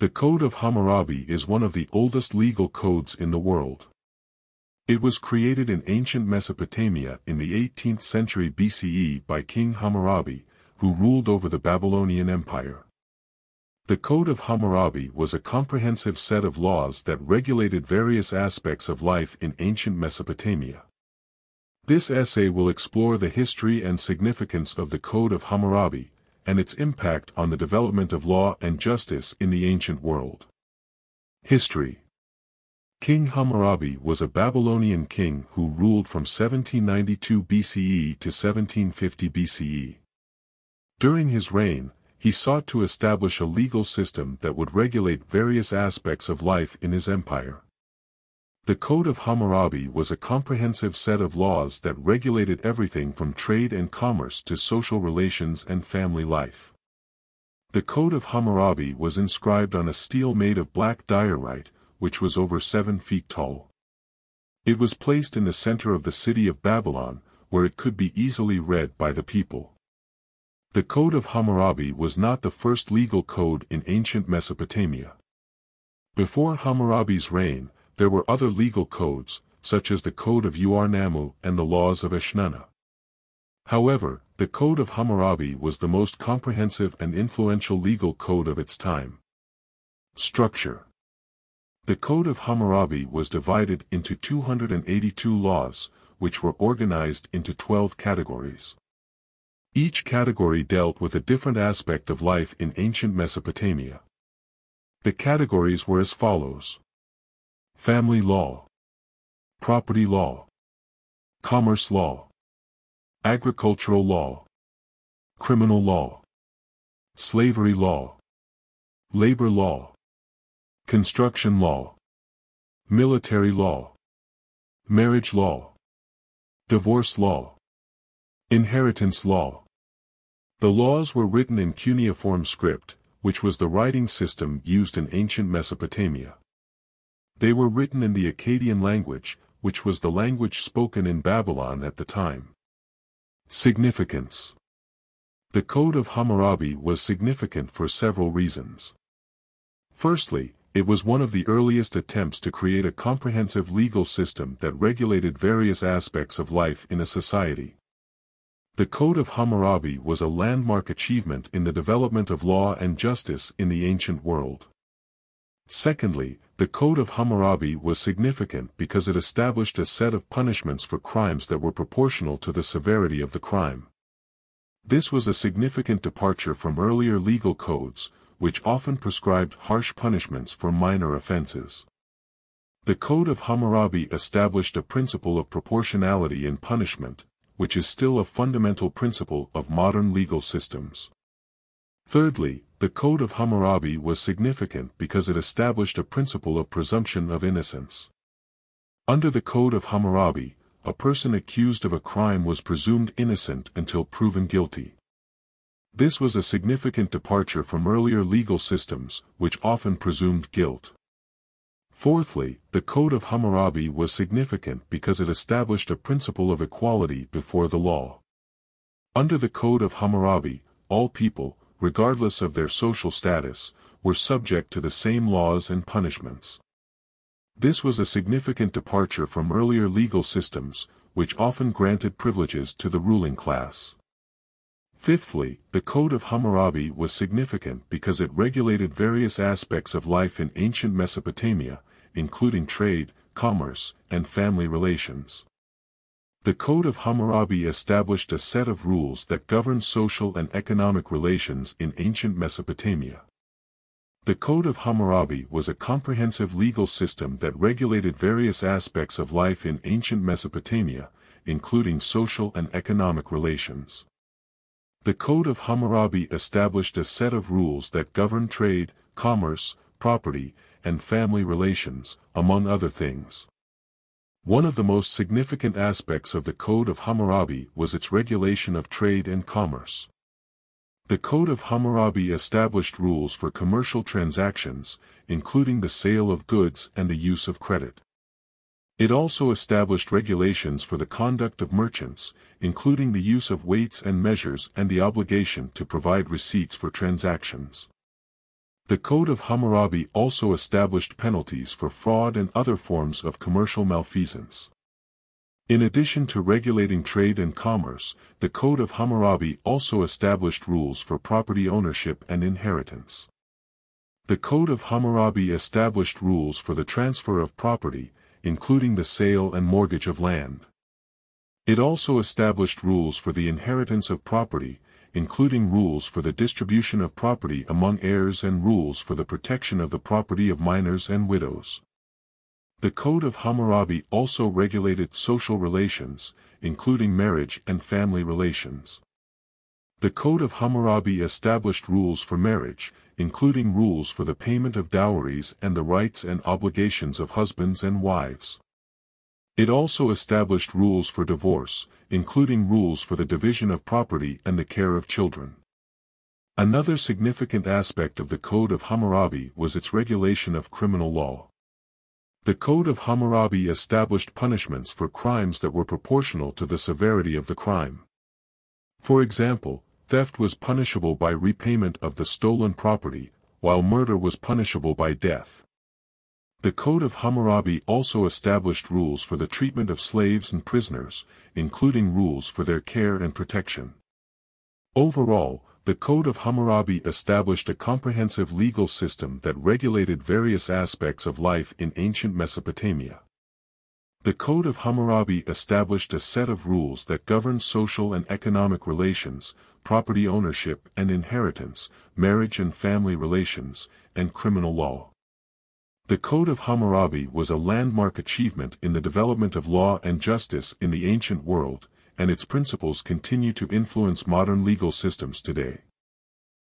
The Code of Hammurabi is one of the oldest legal codes in the world. It was created in ancient Mesopotamia in the 18th century BCE by King Hammurabi, who ruled over the Babylonian Empire. The Code of Hammurabi was a comprehensive set of laws that regulated various aspects of life in ancient Mesopotamia. This essay will explore the history and significance of the Code of Hammurabi, and its impact on the development of law and justice in the ancient world. History King Hammurabi was a Babylonian king who ruled from 1792 BCE to 1750 BCE. During his reign, he sought to establish a legal system that would regulate various aspects of life in his empire. The Code of Hammurabi was a comprehensive set of laws that regulated everything from trade and commerce to social relations and family life. The Code of Hammurabi was inscribed on a stele made of black diorite, which was over seven feet tall. It was placed in the center of the city of Babylon, where it could be easily read by the people. The Code of Hammurabi was not the first legal code in ancient Mesopotamia. Before Hammurabi's reign, there were other legal codes, such as the Code of Ur-Nammu and the laws of Eshnunna. However, the Code of Hammurabi was the most comprehensive and influential legal code of its time. Structure The Code of Hammurabi was divided into 282 laws, which were organized into 12 categories. Each category dealt with a different aspect of life in ancient Mesopotamia. The categories were as follows. Family law. Property law. Commerce law. Agricultural law. Criminal law. Slavery law. Labor law. Construction law. Military law. Marriage law. Divorce law. Inheritance law. The laws were written in cuneiform script, which was the writing system used in ancient Mesopotamia. They were written in the Akkadian language, which was the language spoken in Babylon at the time. Significance The Code of Hammurabi was significant for several reasons. Firstly, it was one of the earliest attempts to create a comprehensive legal system that regulated various aspects of life in a society. The Code of Hammurabi was a landmark achievement in the development of law and justice in the ancient world. Secondly, the Code of Hammurabi was significant because it established a set of punishments for crimes that were proportional to the severity of the crime. This was a significant departure from earlier legal codes, which often prescribed harsh punishments for minor offenses. The Code of Hammurabi established a principle of proportionality in punishment, which is still a fundamental principle of modern legal systems. Thirdly, the Code of Hammurabi was significant because it established a principle of presumption of innocence. Under the Code of Hammurabi, a person accused of a crime was presumed innocent until proven guilty. This was a significant departure from earlier legal systems, which often presumed guilt. Fourthly, the Code of Hammurabi was significant because it established a principle of equality before the law. Under the Code of Hammurabi, all people, regardless of their social status, were subject to the same laws and punishments. This was a significant departure from earlier legal systems, which often granted privileges to the ruling class. Fifthly, the Code of Hammurabi was significant because it regulated various aspects of life in ancient Mesopotamia, including trade, commerce, and family relations. The Code of Hammurabi established a set of rules that governed social and economic relations in ancient Mesopotamia. The Code of Hammurabi was a comprehensive legal system that regulated various aspects of life in ancient Mesopotamia, including social and economic relations. The Code of Hammurabi established a set of rules that governed trade, commerce, property, and family relations, among other things. One of the most significant aspects of the Code of Hammurabi was its regulation of trade and commerce. The Code of Hammurabi established rules for commercial transactions, including the sale of goods and the use of credit. It also established regulations for the conduct of merchants, including the use of weights and measures and the obligation to provide receipts for transactions. The Code of Hammurabi also established penalties for fraud and other forms of commercial malfeasance. In addition to regulating trade and commerce, the Code of Hammurabi also established rules for property ownership and inheritance. The Code of Hammurabi established rules for the transfer of property, including the sale and mortgage of land. It also established rules for the inheritance of property, including rules for the distribution of property among heirs and rules for the protection of the property of minors and widows. The Code of Hammurabi also regulated social relations, including marriage and family relations. The Code of Hammurabi established rules for marriage, including rules for the payment of dowries and the rights and obligations of husbands and wives. It also established rules for divorce, including rules for the division of property and the care of children. Another significant aspect of the Code of Hammurabi was its regulation of criminal law. The Code of Hammurabi established punishments for crimes that were proportional to the severity of the crime. For example, theft was punishable by repayment of the stolen property, while murder was punishable by death. The Code of Hammurabi also established rules for the treatment of slaves and prisoners, including rules for their care and protection. Overall, the Code of Hammurabi established a comprehensive legal system that regulated various aspects of life in ancient Mesopotamia. The Code of Hammurabi established a set of rules that govern social and economic relations, property ownership and inheritance, marriage and family relations, and criminal law. The Code of Hammurabi was a landmark achievement in the development of law and justice in the ancient world, and its principles continue to influence modern legal systems today.